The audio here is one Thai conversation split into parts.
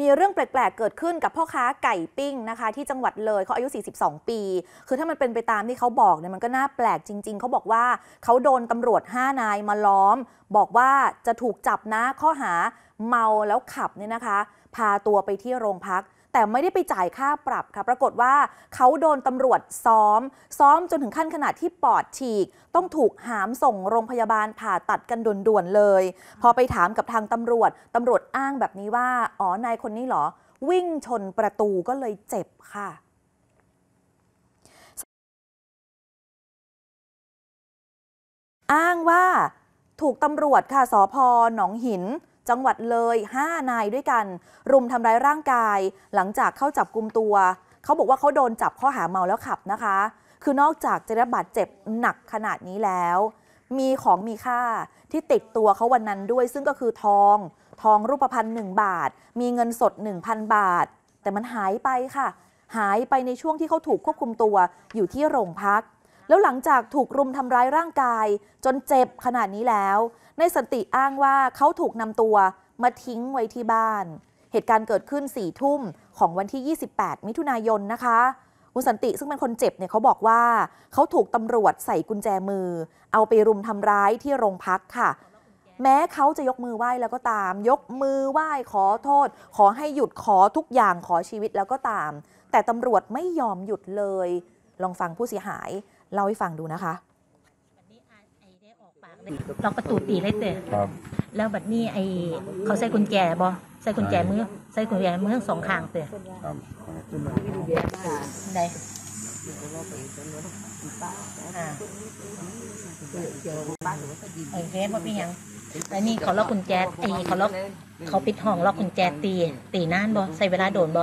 มีเรื่องแปลกๆ เกิดขึ้นกับพ่อค้าไก่ปิ้งนะคะ ที่จังหวัดเลยเขาอายุ 42 ปี คือถ้ามันเป็นไปตามที่เขาบอกเนี่ยมันก็น่าแปลกจริง ๆ เขาบอกว่าเขาโดนตำรวจ 5 นายมาล้อม บอกว่าจะถูกจับนะข้อหาเมาแล้วขับเนี่ยนะคะ พาตัวไปที่โรงพัก แต่ไม่ได้ไปจ่ายค่าปรับค่ะ ปรากฏว่าเขาโดนตำรวจซ้อม ซ้อมจนถึงขั้นขนาดที่ปอดฉีก ต้องถูกหามส่งโรงพยาบาลผ่าตัดกันด่วนๆเลย พอไปถามกับทางตำรวจตำรวจอ้างแบบนี้ว่า อ๋อนายคนนี้เหรอ วิ่งชนประตูก็เลยเจ็บค่ะอ้างว่าถูกตำรวจค่ะสพหนองหิน จังหวัดเลย 5 นายด้วยกัน รุมทำร้ายร่างกาย หลังจากเข้าจับกลุมตัว เขาบอกว่าเขาโดนจับข้อหาเมาแล้วขับนะคะ คือนอกจากจะได้รับบาดเจ็บหนักขนาดนี้แล้ว มีของมีค่าที่ติดตัวเขาวันนั้นด้วย ซึ่งก็คือทอง ทองรูปพรรณหนึ่งบาท มีเงินสด 1,000 บาท แต่มันหายไปค่ะ หายไปในช่วงที่เขาถูกควบคุมตัวอยู่ที่โรงพัก แล้วหลังจากถูกรุมทำร้ายร่างกาย จนเจ็บขนาดนี้แล้วในสันติอ้างว่าเขาถูกนำตัวมาทิ้งไว้ที่บ้าน เหตุการณ์เกิดขึ้น4ี่ทุ่มของวันที่ 28 มิถุนายนนะคะคุณสันติซึ่งเป็นคนเจ็บเนี่ยเขาบอกว่า เขาถูกตำรวจใส่กุญแจมือ เอาไปรุมทำร้ายที่โรงพักค่ะ แม้เขาจะยกมือไหว้แล้วก็ตาม ยกมือไหว้ขอโทษ ขอให้หยุดขอทุกอย่างขอชีวิตแล้วก็ตาม แต่ตำรวจไม่ยอมหยุดเลย ลองฟังผู้เสียหาย เล่าให้ฟังดูนะคะล็อกประตูตีเลยเตะครับ แล้วบัดนี้ไอเขาใส่กุญแจบ่ใส่กุญแจมือใส่กุญแจมือทั้งสองข้างเตะครับได้อ่าโอเคบ่เป็นหยัง อันนี้เขาล็อกกุญแจไอเขาล็อกเขาปิดห้องล็อกกุญแจตี ตีนานบ่ใส่เวลาโดนบ่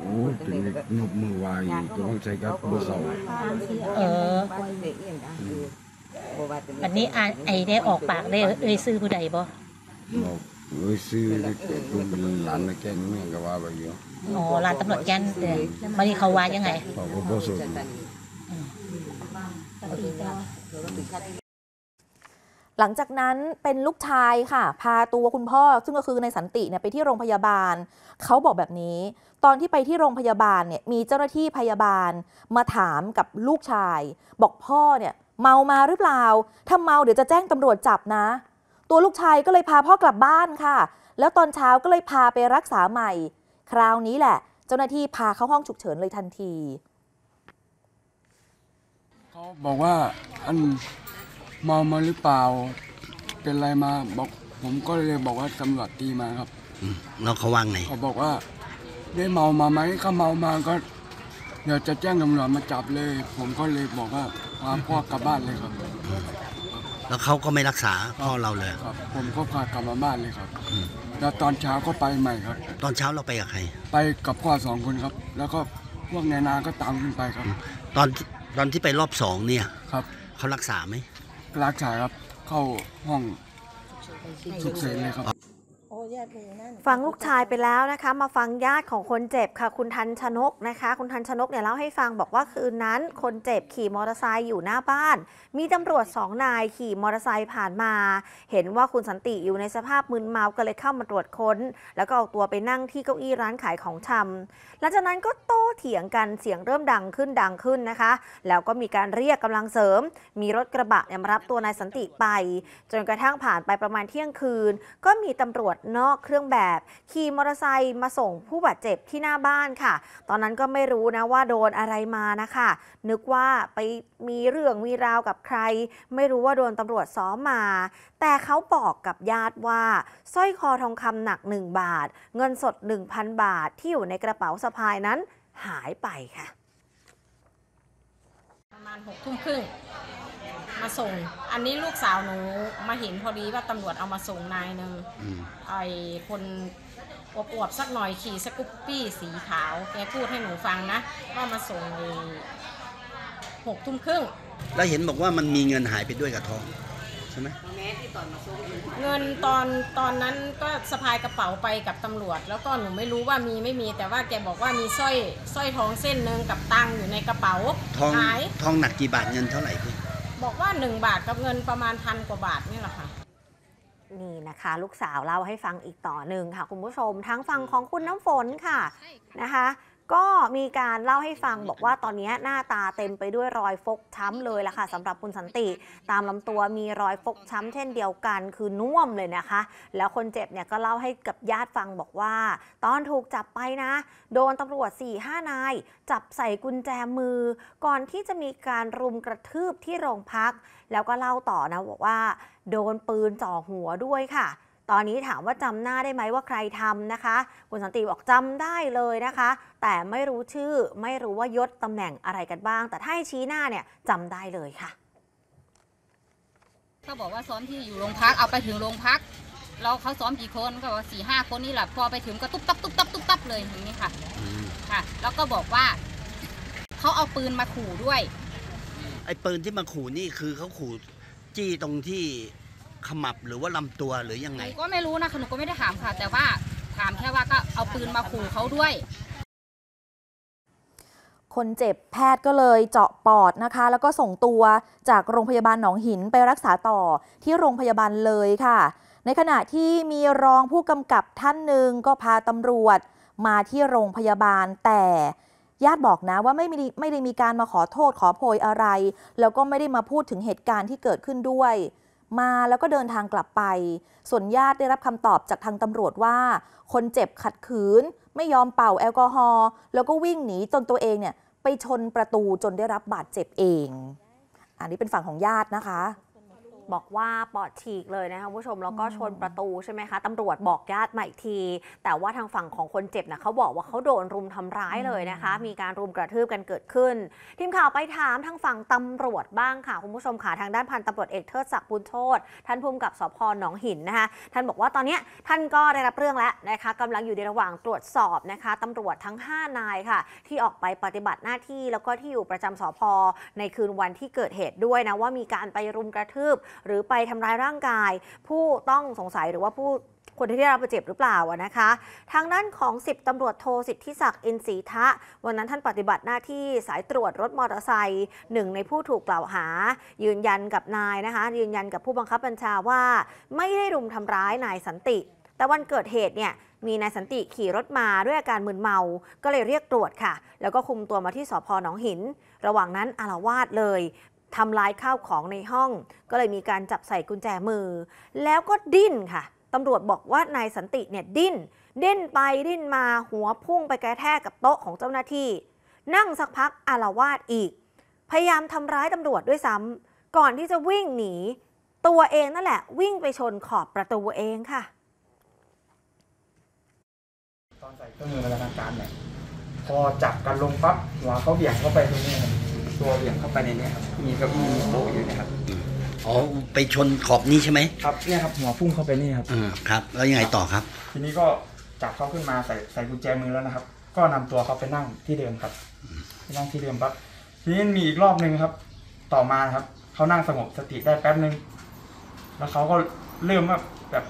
โอ้ยถึงนกมือวายจะต้องใช้กับเบอร์สองเออบัดนี้อ่าไอได้ออกปากได้เอ่ยซื้อผู้ใดบ่บอกเอ้ยซื้อได้เกิดคุณหลานแกนเมียก็ว่าไปอยู่อ๋อร้านตำรวจแกนเตะบัดนี้เขาว่ายังไงบอกว่าบ่สุด หลังจากนั้นเป็นลูกชายค่ะ พาตัวคุณพ่อ ซึ่งก็คือในสันติเนี่ยไปที่โรงพยาบาล เขาบอกแบบนี้ ตอนที่ไปที่โรงพยาบาลเนี่ยมีเจ้าหน้าที่พยาบาลมาถามกับลูกชาย บอกพ่อเนี่ยเมามาหรือเปล่า ถ้าเมาเดี๋ยวจะแจ้งตำรวจจับนะ ตัวลูกชายก็เลยพาพ่อกลับบ้านค่ะ แล้วตอนเช้าก็เลยพาไปรักษาใหม่ คราวนี้แหละ เจ้าหน้าที่พาเข้าห้องฉุกเฉินเลยทันที เขาบอกว่าอัน เมามาหรือเปล่า เป็นอะไรมาบอก ผมก็เลยบอกว่าตำรวจตีมาครับแล้วเขาว่างไงเขาบอกว่า ได้เมามาไหมถ้าเมามาก็ เดี๋ยวจะแจ้งตำรวจมาจับเลย ผมก็เลยบอกว่าพาพ่อกลับบ้านเลยครับแล้วเขาก็ไม่รักษาพ่อเราเลย ครับ ผมก็พากลับมาบ้านเลยครับแล้วตอนเช้าก็ไปใหม่ครับ ตอนเช้าเราไปกับใคร ไปกับพ่อสองคนครับ แล้วก็พวกนายนาก็ตามขึ้นไปครับ ตอนที่ตอนที่ไปรอบสองเนี่ย ครับ เขารักษาไหม รักษาครับ เข้าห้องฉุกเฉินเลยครับ ฟังลูกชายไปแล้วนะคะ มาฟังญาติของคนเจ็บค่ะ คุณทันชนกนะคะ คุณทันชนกเนี่ยเล่าให้ฟังบอกว่าคืนนั้น คนเจ็บขี่มอเตอร์ไซค์อยู่หน้าบ้าน มีตำรวจสองนายขี่มอเตอร์ไซค์ผ่านมา เห็นว่าคุณสันติอยู่ในสภาพมึนเมาก็เลยเข้ามาตรวจค้น แล้วก็เอาตัวไปนั่งที่เก้าอี้ร้านขายของชำหลังจากนั้นก็โต้ เถียงกันเสียงเริ่มดังขึ้นดังขึ้นนะคะ แล้วก็มีการเรียกกำลังเสริม มีรถกระบะเนี่ยมารับตัวนายสันติไป จนกระทั่งผ่านไปประมาณเที่ยงคืน ก็มีตำรวจนอกเครื่องแบบขี่มอเตอร์ไซค์มาส่งผู้บาดเจ็บที่หน้าบ้านค่ะ ตอนนั้นก็ไม่รู้นะว่าโดนอะไรมานะคะ นึกว่าไปมีเรื่องมีราวกับใคร ไม่รู้ว่าโดนตำรวจซ้อมมา แต่เขาบอกกับญาติว่าสร้อยคอทองคำหนัก 1 บาท เงินสด 1,000 บาทที่อยู่ในกระเป๋าสะพายนั้น หายไปค่ะ ประมาณหกทุ่มครึ่งมาส่ง อันนี้ลูกสาวหนูมาเห็นพอดีว่าตำรวจเอามาส่งนายหนึ่งอืมไอ้คนอวบๆสักหน่อยขี่สกุปปี้สีขาว แกพูดให้หนูฟังนะว่ามาส่งไอ้หกทุ่มครึ่ง แล้วเห็นบอกว่ามันมีเงินหายไปด้วยกับทอง ใช่ไหมเงินตอนตอนนั้นก็สะพายกระเป๋าไปกับตำรวจ แล้วก็หนูไม่รู้ว่ามีไม่มี แต่ว่าแกบอกว่ามีสร้อยสร้อยทองเส้นหนึ่งกับตังค์อยู่ในกระเป๋าทองหายทองหนักกี่บาทเงินเท่าไหร่พี่บอกว่าหนึ่งบาทกับเงินประมาณพันกว่าบาทนี่แหละค่ะนี่นะคะ ลูกสาวเล่าให้ฟังอีกต่อหนึ่งค่ะ คุณผู้ชมทั้งฝั่งของคุณน้ำฝนค่ะนะคะ ก็มีการเล่าให้ฟังบอกว่าตอนนี้หน้าตาเต็มไปด้วยรอยฟกช้ำเลยละค่ะสำหรับคุณสันติ ตามลำตัวมีรอยฟกช้ำเช่นเดียวกัน คือน่วมเลยนะคะ แล้วคนเจ็บเนี่ยก็เล่าให้กับญาติฟังบอกว่า ตอนถูกจับไปนะ โดนตำรวจ4ี่ห้านาย จับใส่กุญแจมือ ก่อนที่จะมีการรุมกระทืบที่โรงพัก แล้วก็เล่าต่อนะบอกว่า โดนปืนจ่อหัวด้วยค่ะตอนนี้ถามว่าจำหน้าได้ไหมว่าใครทำนะคะ คุณสันติบอกจำได้เลยนะคะ แต่ไม่รู้ชื่อไม่รู้ว่ายศตำแหน่งอะไรกันบ้าง แต่ถ้าให้ชี้หน้าเนี่ยจำได้เลยค่ะเขาบอกว่าซ้อมที่อยู่โรงพักเอาไปถึงโรงพัก เราเขาซ้อมกี่คนก็ว่าสี่ห้าคนนี่แหละพอไปถึงก็ตุ๊บตับตุ๊บตับตุ๊บตับเลยอย่างนี้ค่ะค่ะ แล้วก็บอกว่าเขาเอาปืนมาขู่ด้วย ไอ้ปืนที่มาขู่นี่คือเขาขู่จี้ตรงที่ขมับหรือว่าลำตัวหรือยังหไงนูก็ไม่รู้นะคะหนูก็ไม่ได้ถามค่ะ แต่ว่าถามแค่ว่าก็เอาปืนมาขู่เขาด้วย คนเจ็บแพทย์ก็เลยเจาะปอดนะคะ แล้วก็ส่งตัวจากโรงพยาบาลหนองหินไปรักษาต่อที่โรงพยาบาลเลยค่ะ ในขณะที่มีรองผู้กำกับท่านหนึ่งก็พาตำรวจมาที่โรงพยาบาลแต่ญาติบอกนะว่าไม่มีไม่ได้มีการมาขอโทษขอโพยอะไร แล้วก็ไม่ได้มาพูดถึงเหตุการณ์ที่เกิดขึ้นด้วย มาแล้วก็เดินทางกลับไป ส่วนญาติได้รับคำตอบจากทางตำรวจว่า คนเจ็บขัดขืน ไม่ยอมเป่าแอลกอฮอล์แล้วก็วิ่งหนีจนตัวเองเนี่ยไปชนประตูจนได้รับบาดเจ็บเอง อันนี้เป็นฝั่งของญาตินะคะ บอกว่าปอดฉีกเลยนะคะคุณผู้ชมแล้วก็ชนประตูใช่ไหมคะตำรวจบอกญาติมาอีกที แต่ว่าทางฝั่งของคนเจ็บนะเขาบอกว่าเขาโดนรุมทำร้ายเลยนะคะ มีการรุมกระทืบกันเกิดขึ้น ทีมข่าวไปถามทางฝั่งตำรวจบ้างค่ะคุณผู้ชมค่ะทางด้านพันตำรวจเอกเทิดศักดิ์บุญโชตท่านภูมิกับสพหนองหินนะคะท่านบอกว่าตอนเนี้ยท่านก็ได้รับเรื่องแล้วนะคะกำลังอยู่ในระหว่างตรวจสอบนะคะตำรวจทั้ง 5 นายค่ะ ที่ออกไปปฏิบัติหน้าที่แล้วก็ที่อยู่ประจำสพในคืนวันที่เกิดเหตุด้วยนะว่ามีการไปรุมกระทืบหรือไปทำร้ายร่างกาย ผู้ต้องสงสัยหรือว่าผู้คนที่ได้รับบาดเจ็บหรือเปล่าอะนะคะ ทางด้านของ 10ตำรวจโทสิทธิศักดิ์อินศรีทะ วันนั้นท่านปฏิบัติหน้าที่สายตรวจรถมอเตอร์ไซค์หนึ่งในผู้ถูกกล่าวหา ยืนยันกับนายนะคะ ยืนยันกับผู้บังคับบัญชาว่า ไม่ได้รุมทำร้ายนายสันติ แต่วันเกิดเหตุเนี่ยมีนายสันติขี่รถมาด้วยอาการมึนเมา ก็เลยเรียกตรวจค่ะ แล้วก็คุมตัวมาที่สพหนองหิน ระหว่างนั้นอารวาสเลย ทำลายข้าวของในห้อง ก็เลยมีการจับใส่กุญแจมือ แล้วก็ดิ้นค่ะตำรวจบอกว่านายสันติเนี่ยดิ้นดิ้นไปดิ้นมาหัวพุ่งไปกระแทกกับโต๊ะของเจ้าหน้าที่ นั่งสักพักอารวาสอีก พยายามทำร้ายตำรวจด้วยซ้ำก่อนที่จะวิ่งหนี ตัวเองนั่นแหละ วิ่งไปชนขอบประตูเองค่ะ ตอนใส่เครื่องมือมาทางการเนี่ยพอจับกันลงปั๊บหัวเขาเบี่ยงเข้าไปตรงนี้ ตัวเบี่ยงเข้าไปในเนี้ครับมีเก้าอี้โต๊ะอยู่เนะครับอ๋อไปชนขอบนี้ใช่ไหมครับเนี่ยครับหัวพุ่งเข้าไปนี่ครับ อ่าครับ แล้วยังไงต่อครับ ทีนี้ก็จับเขาขึ้นมาใส่ใส่กุญแจมือแล้วนะครับ ก็นำตัวเขาไปนั่งที่เดิมครับไปนั่งที่เดิมปั๊บทีนี้มีอีกรอบหนึ่งครับ ต่อมานะครับเขานั่งสงบสติได้แป๊บนึงแล้วเขาก็เริ่มว่าแบบ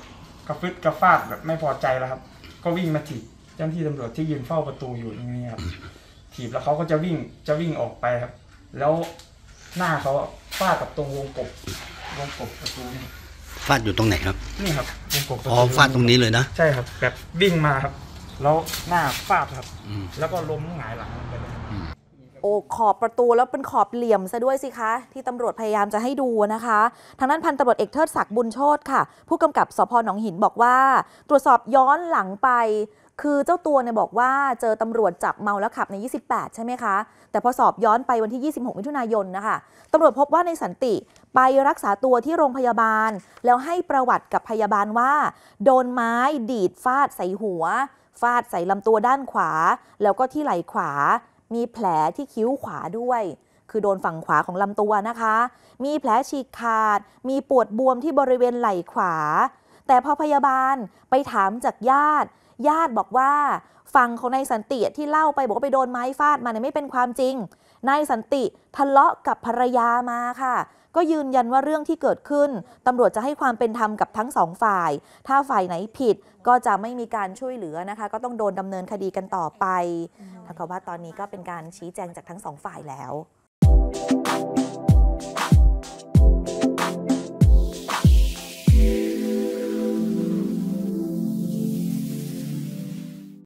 กระฟึดกระฟาดแบบไม่พอใจแล้วครับ ก็วิ่งมาถีบเจ้าหน้าที่ตำรวจที่ยืนเฝ้าประตูอยู่ตรงนี้ครับถีบแล้วเขาก็จะวิ่งจะวิ่งออกไปครับ แล้วหน้าเขาอะฟาดกับตรงวงกบวงกบประตูนี่ฟาดอยู่ตรงไหนครับ นี่ครับวงกบประตูอ๋อ ฟาดตรงนี้เลยนะ ใช่ครับ แบบวิ่งมาครับ แล้วหน้าฟาดครับ อืม แล้วก็ล้มหงายหลังลงไปเลย โอ้ขอบประตูแล้วเป็นขอบเหลี่ยมซะด้วยสิคะ ที่ตำรวจพยายามจะให้ดูนะคะ ทางด้านพันตำรวจเอกเทิดศักดิ์บุญโชตค่ะ ผู้กำกับสพหนองหินบอกว่า ตรวจสอบย้อนหลังไป คือเจ้าตัวเนี่ยบอกว่าเจอตำรวจจับเมาแล้วขับใน 28 ใช่ไหมคะ แต่พอสอบย้อนไปวันที่ 26 มิถุนายนนะคะตำรวจพบว่าในสันติไปรักษาตัวที่โรงพยาบาล แล้วให้ประวัติกับพยาบาลว่า โดนไม้ดีดฟาดใส่หัว ฟาดใส่ลำตัวด้านขวา แล้วก็ที่ไหล่ขวา มีแผลที่คิ้วขวาด้วย คือโดนฝั่งขวาของลำตัวนะคะ มีแผลฉีกขาด มีปวดบวมที่บริเวณไหล่ขวา แต่พอพยาบาลไปถามจากญาติ ญาติบอกว่าฝั่งของนายสันติที่เล่าไปบอกว่าไปโดนไม้ฟาดมาเนี่ยไม่เป็นความจริงนายสันติทะเลาะกับภรรยามาค่ะ ก็ยืนยันว่าเรื่องที่เกิดขึ้นตำรวจจะให้ความเป็นธรรมกับทั้งสองฝ่าย ถ้าฝ่ายไหนผิดก็จะไม่มีการช่วยเหลือนะคะ ก็ต้องโดนดำเนินคดีกันต่อไปถ้ากับว่าตอนนี้ก็เป็นการชี้แจงจากทั้งสองฝ่ายแล้ว